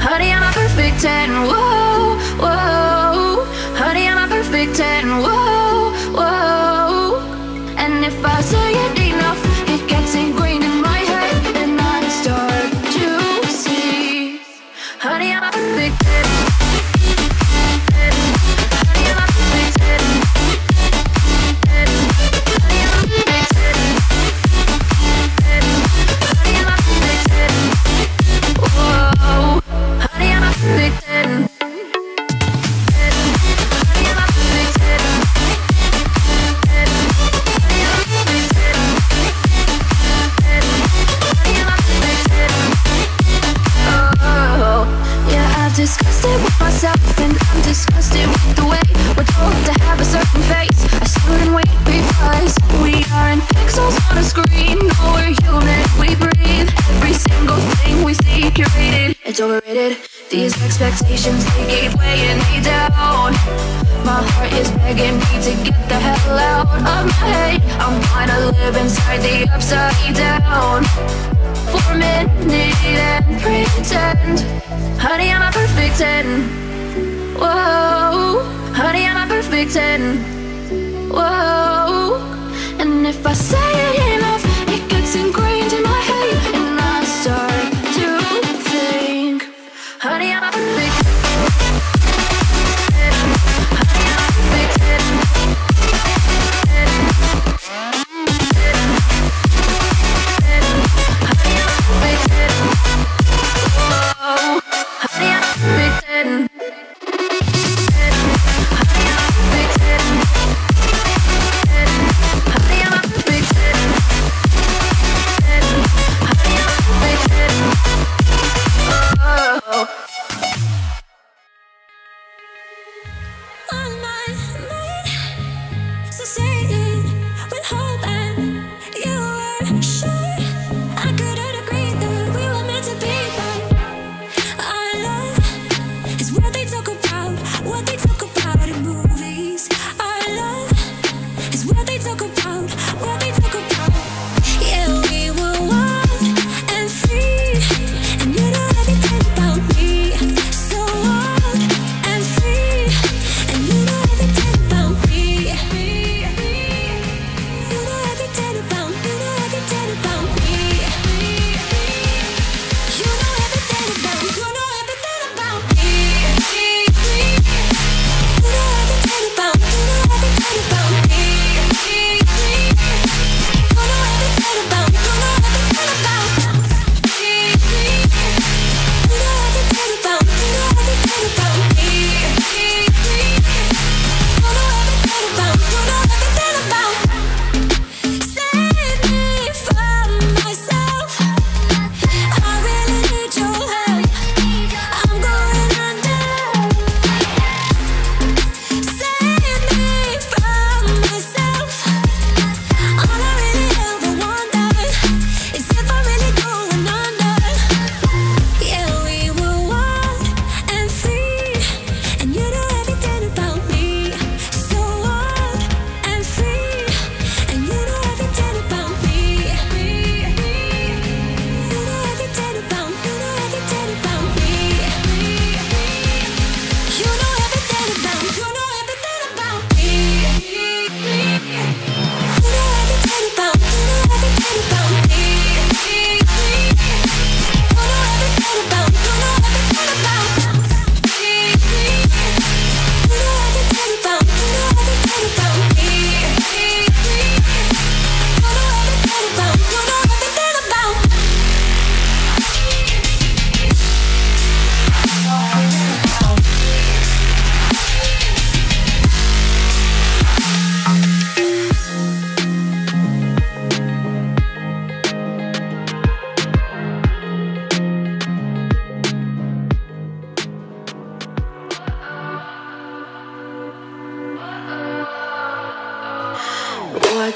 Honey, I'm a perfect ten. Whoa, whoa. Honey, I'm a perfect ten. Whoa, whoa. And if I say it enough, it gets ingrained. and I'm disgusted with the way we're told to have a certain face. I shouldn't wait because we are in pixels on a screen. No, we're human, we breathe. Every single thing we see curated, it's overrated. These expectations they gave way and they down. My heart is begging me to get the hell out of my head. I'm gonna live inside the upside down for a minute and pretend. Honey, I'm a perfect 10. Whoa. Honey, I'm a perfect 10. Whoa. And if I say it enough, it gets ingrained in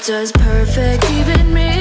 does perfect even mean?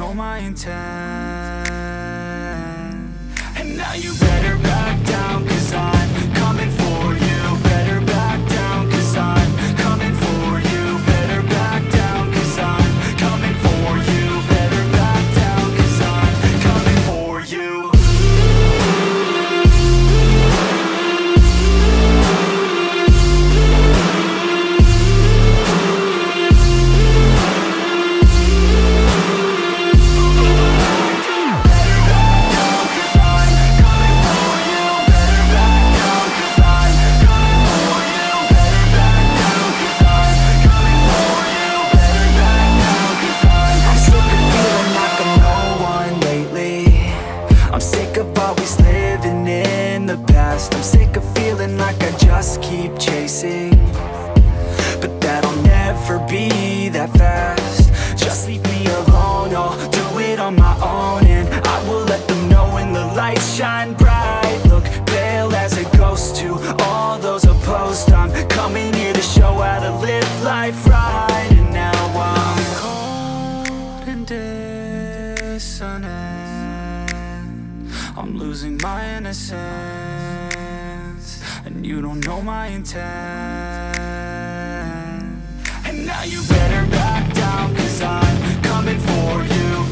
Know my intent never be that fast. Just leave me alone, I'll do it on my own And I will let them know when the lights shine bright. Look pale as a ghost to all those opposed. I'm coming here to show how to live life right And now I'm cold and dissonant I'm losing my innocence And you don't know my intent now you better back down Cause I'm coming for you